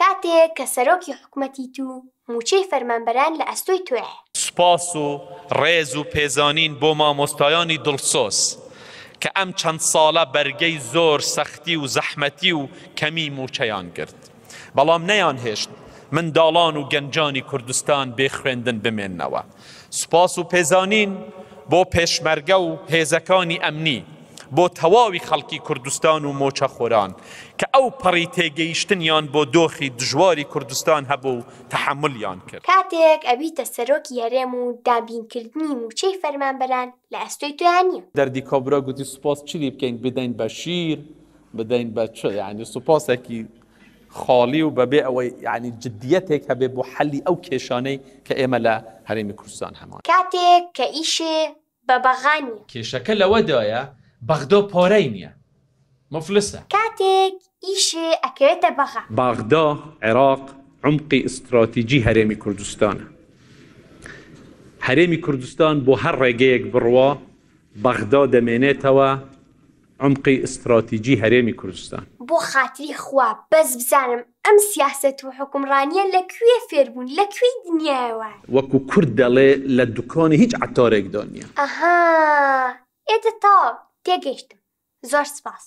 کاتێک کە سەرۆکی حکومەتیت و مووچەی فەرمانبەران لە ئەستۆی تۆیە. سوپاس و ڕێز و پێزانین بۆ مامۆستایانی دڵسۆز کە ئەم چەند ساڵە بەرگەی زۆر سەختی و زەحمەتی و کەمی مووچەیان گرت بەڵام نەیانهێشت منداڵان و گەنجانی کوردستان بێ خوێندن بمێننەوە. سوپاس و پێزانین بۆ پێشمەرگە و هێزەکانی ئەمنی بۆ تەواوی خەڵکی کوردستان و مۆچەخۆران کە ئەو پەڕی تێگەیشتنیان بۆ دۆخی دژواری کوردستان هەبوو و تەحەمولیان کرد. کاتێک ئەبیتە سەرۆکی هەرێم و دابینکردنی مووچەی فەرمانبەران لە ئەستۆی تۆیا نیە. دەردی کۆبرا گوتی سوپاس چلی بکەین بدەین بە شیر بدەین بە چ یانی سوپاسێکی خاڵی و بەبێ ئەوەی یەعنی جدیەتێک هەبێ بۆ حەلی ئەو کێشانەی کە ئێمە لە هەرێمی کوردستان هەمان. کاتێک کە ئیشێ بە بەغا نیە. کێشەکە لەوەدایە بەغدا پارەی نیە موفلسە. کاتێک ئیشێ ئەکەوێتە بەغا. بەغدا، عێراق عومقی ئیستراتیجی هەرێمی کوردستانە. هەرێمی کوردستان بۆ هەر ڕێگەیەک بڕوا بەغدا دەمێنێتەوە عومقی ئستڕاتیجی هەرێمی کوردستان. بۆ خاتری خوا بەس بزانم ئەم سیاسەت و حوکمڕانیە لە کوێ فێر بوون لە کوێی دنیایە وایە. وەکو کورد دەڵێ لە دوکانی هیچ عەتارێک دا نیە. ئەها ئێ دە تەواو تێگەیشتم زۆر سپاس.